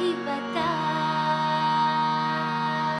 ही बता